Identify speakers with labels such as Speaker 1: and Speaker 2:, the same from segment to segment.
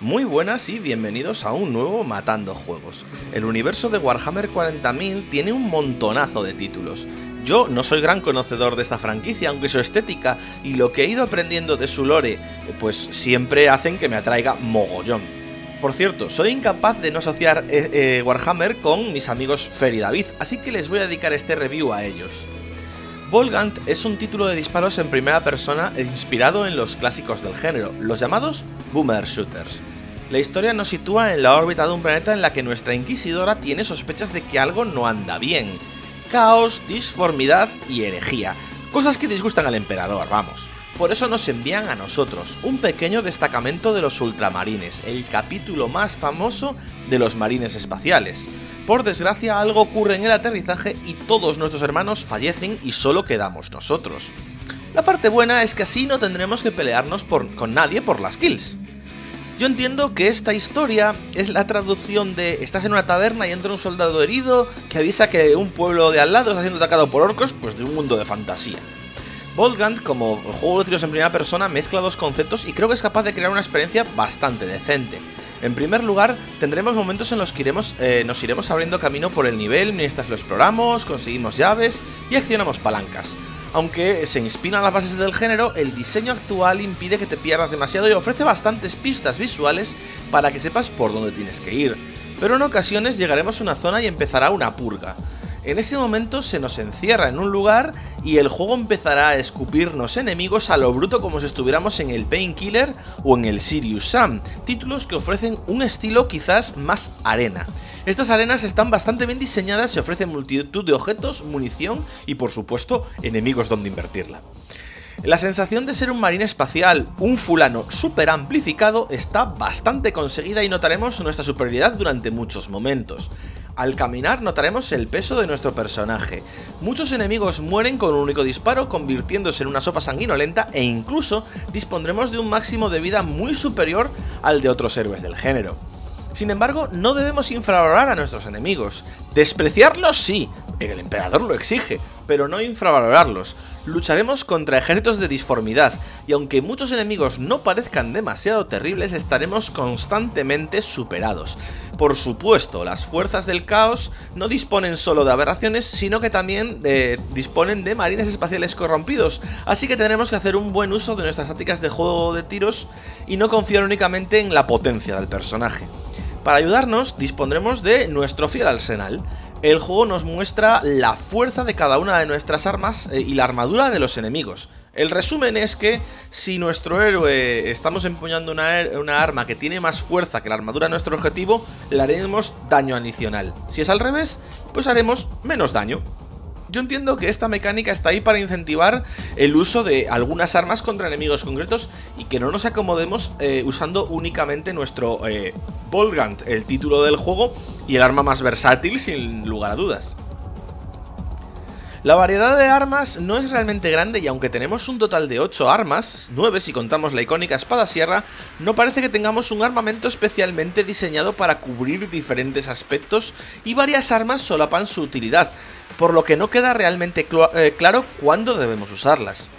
Speaker 1: Muy buenas y bienvenidos a un nuevo Matando Juegos. El universo de Warhammer 40.000 tiene un montonazo de títulos. Yo no soy gran conocedor de esta franquicia, aunque su estética y lo que he ido aprendiendo de su lore, pues siempre hacen que me atraiga mogollón. Por cierto, soy incapaz de no asociar eh, eh, Warhammer con mis amigos Fer y David, así que les voy a dedicar este review a ellos. Volgant es un título de disparos en primera persona inspirado en los clásicos del género, los llamados Boomer Shooters. La historia nos sitúa en la órbita de un planeta en la que nuestra inquisidora tiene sospechas de que algo no anda bien. Caos, disformidad y herejía, cosas que disgustan al emperador, vamos. Por eso nos envían a nosotros, un pequeño destacamento de los ultramarines, el capítulo más famoso de los marines espaciales. Por desgracia, algo ocurre en el aterrizaje y todos nuestros hermanos fallecen y solo quedamos nosotros. La parte buena es que así no tendremos que pelearnos con nadie por las kills. Yo entiendo que esta historia es la traducción de estás en una taberna y entra un soldado herido que avisa que un pueblo de al lado está siendo atacado por orcos, pues de un mundo de fantasía. Volgant, como juego de tiros en primera persona, mezcla dos conceptos y creo que es capaz de crear una experiencia bastante decente. En primer lugar, tendremos momentos en los que eh, nos iremos abriendo camino por el nivel mientras lo exploramos, conseguimos llaves y accionamos palancas. Aunque se inspiran las bases del género, el diseño actual impide que te pierdas demasiado y ofrece bastantes pistas visuales para que sepas por dónde tienes que ir. Pero en ocasiones llegaremos a una zona y empezará una purga. En ese momento se nos encierra en un lugar y el juego empezará a escupirnos enemigos a lo bruto como si estuviéramos en el Painkiller o en el Sirius Sam, títulos que ofrecen un estilo quizás más arena. Estas arenas están bastante bien diseñadas y ofrecen multitud de objetos, munición y por supuesto enemigos donde invertirla. La sensación de ser un marine espacial, un fulano super amplificado, está bastante conseguida y notaremos nuestra superioridad durante muchos momentos. Al caminar notaremos el peso de nuestro personaje. Muchos enemigos mueren con un único disparo, convirtiéndose en una sopa sanguinolenta e incluso dispondremos de un máximo de vida muy superior al de otros héroes del género. Sin embargo, no debemos infravalorar a nuestros enemigos. Despreciarlos sí, el emperador lo exige, pero no infravalorarlos. Lucharemos contra ejércitos de disformidad, y aunque muchos enemigos no parezcan demasiado terribles, estaremos constantemente superados. Por supuesto, las fuerzas del caos no disponen solo de aberraciones, sino que también eh, disponen de marines espaciales corrompidos, así que tendremos que hacer un buen uso de nuestras tácticas de juego de tiros y no confiar únicamente en la potencia del personaje. Para ayudarnos dispondremos de nuestro fiel arsenal. El juego nos muestra la fuerza de cada una de nuestras armas eh, y la armadura de los enemigos. El resumen es que si nuestro héroe estamos empuñando una, una, arma que tiene más fuerza que la armadura de nuestro objetivo, le haremos daño adicional. Si es al revés, pues haremos menos daño. Yo entiendo que esta mecánica está ahí para incentivar el uso de algunas armas contra enemigos concretos y que no nos acomodemos eh, usando únicamente nuestro eh, Volgant, el título del juego y el arma más versátil sin lugar a dudas. La variedad de armas no es realmente grande y aunque tenemos un total de 8 armas, 9 si contamos la icónica espada sierra, no parece que tengamos un armamento especialmente diseñado para cubrir diferentes aspectos y varias armas solapan su utilidad, por lo que no queda realmente eh, claro cuándo debemos usarlas.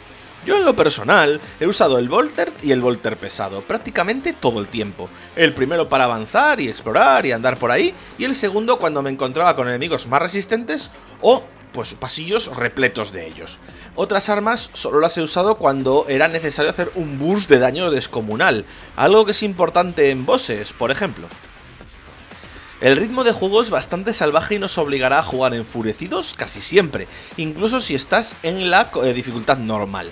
Speaker 1: Yo en lo personal he usado el Volter y el Volter pesado prácticamente todo el tiempo. El primero para avanzar y explorar y andar por ahí, y el segundo cuando me encontraba con enemigos más resistentes o pues pasillos repletos de ellos. Otras armas solo las he usado cuando era necesario hacer un burst de daño descomunal, algo que es importante en bosses, por ejemplo. El ritmo de juego es bastante salvaje y nos obligará a jugar enfurecidos casi siempre, incluso si estás en la eh, dificultad normal.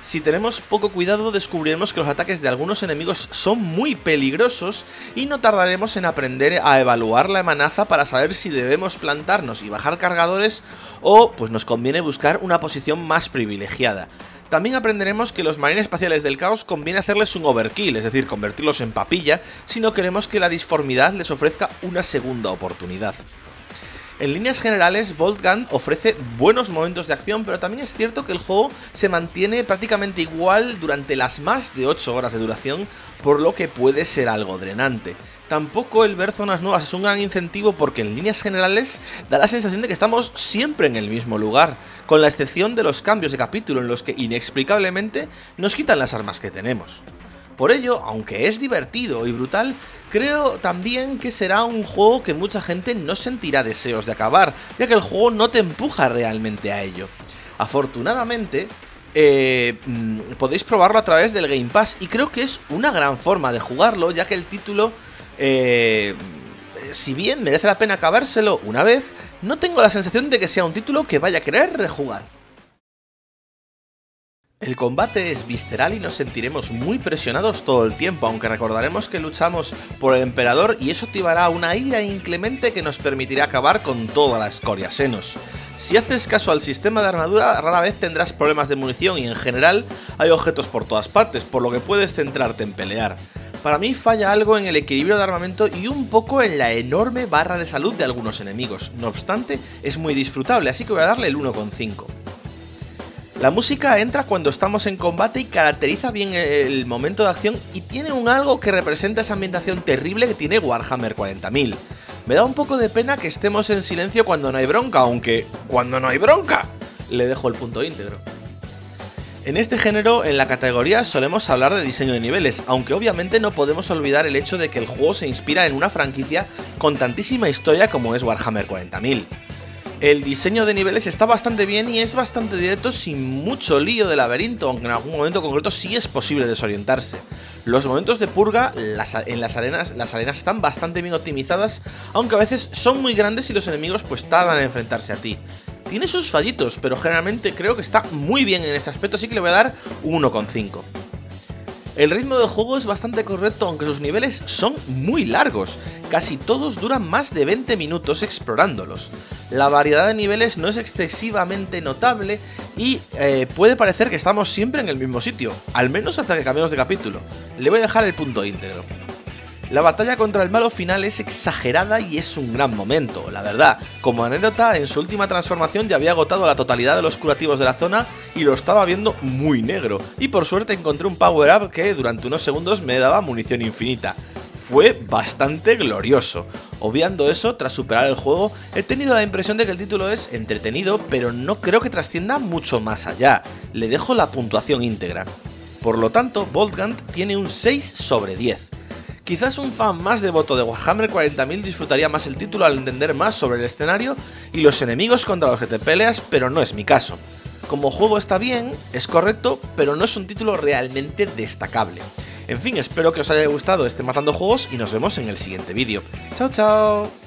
Speaker 1: Si tenemos poco cuidado descubriremos que los ataques de algunos enemigos son muy peligrosos y no tardaremos en aprender a evaluar la amenaza para saber si debemos plantarnos y bajar cargadores o pues nos conviene buscar una posición más privilegiada. También aprenderemos que los marines espaciales del caos conviene hacerles un overkill, es decir, convertirlos en papilla, si no queremos que la disformidad les ofrezca una segunda oportunidad. En líneas generales, Voltgun ofrece buenos momentos de acción, pero también es cierto que el juego se mantiene prácticamente igual durante las más de 8 horas de duración, por lo que puede ser algo drenante. Tampoco el ver zonas nuevas es un gran incentivo porque en líneas generales da la sensación de que estamos siempre en el mismo lugar, con la excepción de los cambios de capítulo en los que inexplicablemente nos quitan las armas que tenemos. Por ello, aunque es divertido y brutal, creo también que será un juego que mucha gente no sentirá deseos de acabar, ya que el juego no te empuja realmente a ello. Afortunadamente, eh, mm, podéis probarlo a través del Game Pass y creo que es una gran forma de jugarlo, ya que el título, eh, si bien merece la pena acabárselo una vez, no tengo la sensación de que sea un título que vaya a querer rejugar. El combate es visceral y nos sentiremos muy presionados todo el tiempo, aunque recordaremos que luchamos por el emperador y eso activará una ira inclemente que nos permitirá acabar con toda la escoria senos. Si haces caso al sistema de armadura, rara vez tendrás problemas de munición y en general hay objetos por todas partes, por lo que puedes centrarte en pelear. Para mí falla algo en el equilibrio de armamento y un poco en la enorme barra de salud de algunos enemigos, no obstante es muy disfrutable, así que voy a darle el 1,5. La música entra cuando estamos en combate y caracteriza bien el momento de acción y tiene un algo que representa esa ambientación terrible que tiene Warhammer 40.000. Me da un poco de pena que estemos en silencio cuando no hay bronca, aunque cuando no hay bronca, le dejo el punto íntegro. En este género, en la categoría, solemos hablar de diseño de niveles, aunque obviamente no podemos olvidar el hecho de que el juego se inspira en una franquicia con tantísima historia como es Warhammer 40.000. El diseño de niveles está bastante bien y es bastante directo sin mucho lío de laberinto, aunque en algún momento concreto sí es posible desorientarse. Los momentos de purga en las arenas, las arenas están bastante bien optimizadas, aunque a veces son muy grandes y los enemigos pues tardan en enfrentarse a ti. Tiene sus fallitos, pero generalmente creo que está muy bien en ese aspecto, así que le voy a dar un 1,5. El ritmo del juego es bastante correcto aunque sus niveles son muy largos, casi todos duran más de 20 minutos explorándolos. La variedad de niveles no es excesivamente notable y eh, puede parecer que estamos siempre en el mismo sitio, al menos hasta que cambiemos de capítulo. Le voy a dejar el punto íntegro. La batalla contra el malo final es exagerada y es un gran momento, la verdad. Como anécdota, en su última transformación ya había agotado la totalidad de los curativos de la zona y lo estaba viendo muy negro. Y por suerte encontré un power up que durante unos segundos me daba munición infinita. Fue bastante glorioso. Obviando eso, tras superar el juego, he tenido la impresión de que el título es entretenido, pero no creo que trascienda mucho más allá. Le dejo la puntuación íntegra. Por lo tanto, Voltgant tiene un 6 sobre 10. Quizás un fan más devoto de Warhammer 40.000 disfrutaría más el título al entender más sobre el escenario y los enemigos contra los que te peleas, pero no es mi caso. Como juego está bien, es correcto, pero no es un título realmente destacable. En fin, espero que os haya gustado este Matando Juegos y nos vemos en el siguiente vídeo. ¡Chao, chao!